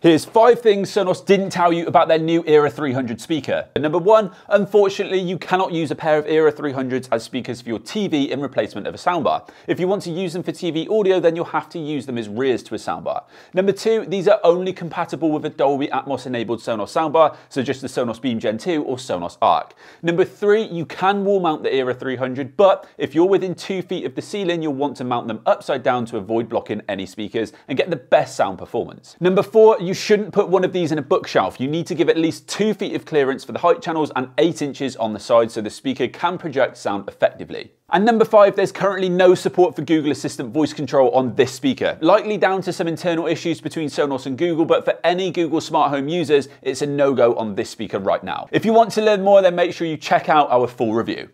Here's five things Sonos didn't tell you about their new Era 300 speaker. Number one, unfortunately, you cannot use a pair of Era 300s as speakers for your TV in replacement of a soundbar. If you want to use them for TV audio, then you'll have to use them as rears to a soundbar. Number two, these are only compatible with a Dolby Atmos enabled Sonos soundbar, so just the Sonos Beam Gen 2 or Sonos Arc. Number three, you can wall mount the Era 300, but if you're within two feet of the ceiling, you'll want to mount them upside down to avoid blocking any speakers and get the best sound performance. Number four, you shouldn't put one of these in a bookshelf. You need to give at least two feet of clearance for the height channels and eight inches on the side so the speaker can project sound effectively. And number five, there's currently no support for Google Assistant voice control on this speaker, likely down to some internal issues between Sonos and Google, but for any Google smart home users, it's a no-go on this speaker right now. If you want to learn more, then make sure you check out our full review.